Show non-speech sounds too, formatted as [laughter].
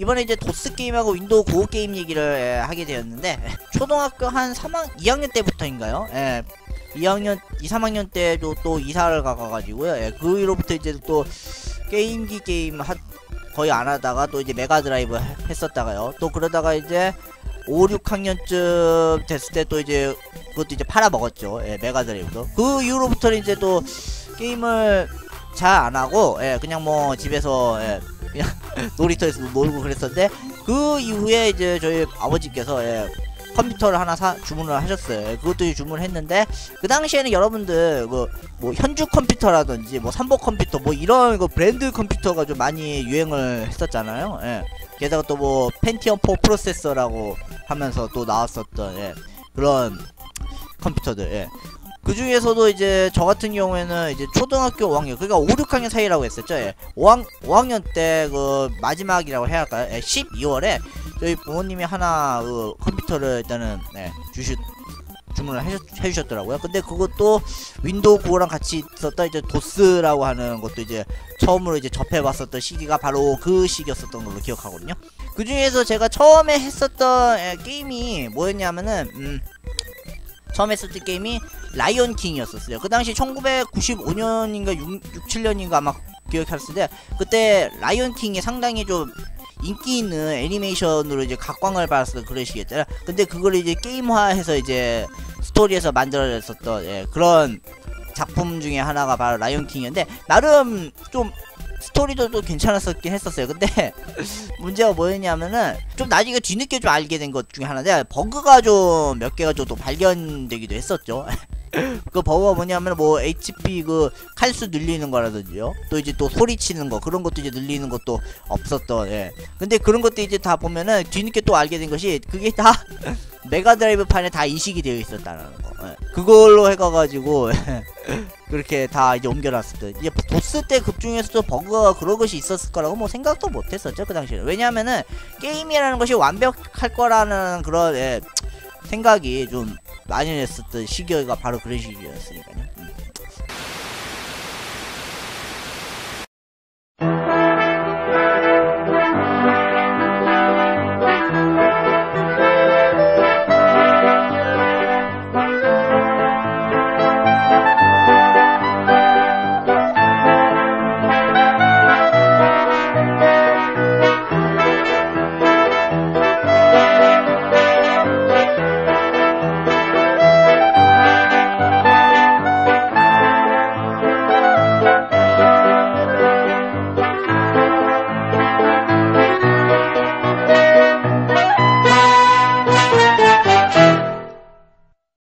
이번에 이제 도스 게임하고 윈도우 95 게임 얘기를 예, 하게 되었는데 [laughs] 초등학교 한 3학 2학년 때부터인가요? 예. 2학년 2, 3학년 때도 또 이사를 가가지고요. 예. 그 이후로부터 이제 또 게임기 게임 하, 거의 안 하다가 또 이제 메가 드라이브 했었다가요. 또 그러다가 이제 5, 6학년쯤 됐을 때 또 이제 그것도 이제 팔아 먹었죠. 예, 메가 드라이브도. 그 이후로부터는 이제 또 게임을 잘 안 하고 예, 그냥 뭐 집에서 예, 그냥 [laughs] 놀이터에서 놀고 그랬었는데 그 이후에 이제 저희 아버지께서 예, 컴퓨터를 하나 사 주문을 하셨어요. 예, 그것도 주문했는데 그 당시에는 여러분들 그 뭐 현주 컴퓨터라든지 뭐 삼보 컴퓨터 뭐 이런 거 브랜드 컴퓨터가 좀 많이 유행을 했었잖아요. 예. 게다가 또 뭐 펜티엄 4 프로세서라고 하면서 또 나왔었던 예, 그런 컴퓨터들. 예. 그 중에서도 이제 저 같은 경우에는 이제 초등학교 5학년 그러니까 5, 6학년 사이라고 했었죠. 예. 5학 5학년 때 그 마지막이라고 해야 할까요? 예, 12월에 저희 부모님이 하나 그 컴퓨터를 일단은 네, 주시 주문을 해주, 해주셨더라고요. 근데 그것도 윈도우 95랑 같이 있었던 이제 도스라고 하는 것도 이제 처음으로 이제 접해봤었던 시기가 바로 그 시기였었던 걸로 기억하거든요. 그 중에서 제가 처음에 했었던 에, 게임이 뭐였냐면은 음, 처음 했었던 게임이 라이온 킹이었었어요. 그 당시 1995년인가 6, 6 7년인가 아마 기억했을 때 그때 라이온 킹이 상당히 좀 인기 있는 애니메이션으로 이제 각광을 받았던 그런 시기였잖아요. 근데 그걸 이제 게임화해서 이제 스토리에서 만들어졌었던 예, 그런 작품 중에 하나가 바로 라이온 킹이었는데 나름 좀 스토리도 또 괜찮았었긴 했었어요. 근데 [laughs] 문제가 뭐였냐면은 좀 나중에 뒤늦게 좀 알게 된 것 중에 하나인데 버그가 좀 몇 개가 좀 또 발견되기도 했었죠. [laughs] 그 버그가 뭐냐면 뭐 HP 그 칼수 늘리는 거라든지요. 또 이제 또 소리 치는 거 그런 것도 이제 늘리는 것도 없었던. 예. 근데 그런 것도 이제 다 보면은 뒤늦게 또 알게 된 것이 그게 다 [laughs] 메가드라이브 판에 다 이식이 되어 있었다는 거. 예. 그걸로 해가가지고 그렇게 다 이제 옮겨놨을 때 이제 도스 때 급 중에서도 버그가 그런 것이 있었을 거라고 뭐 생각도 못했었죠 그 당시에는 왜냐하면은 게임이라는 것이 완벽할 거라는 그런 예, 생각이 좀 만연했었던 시기가 바로 그런 시기였으니까요. 음.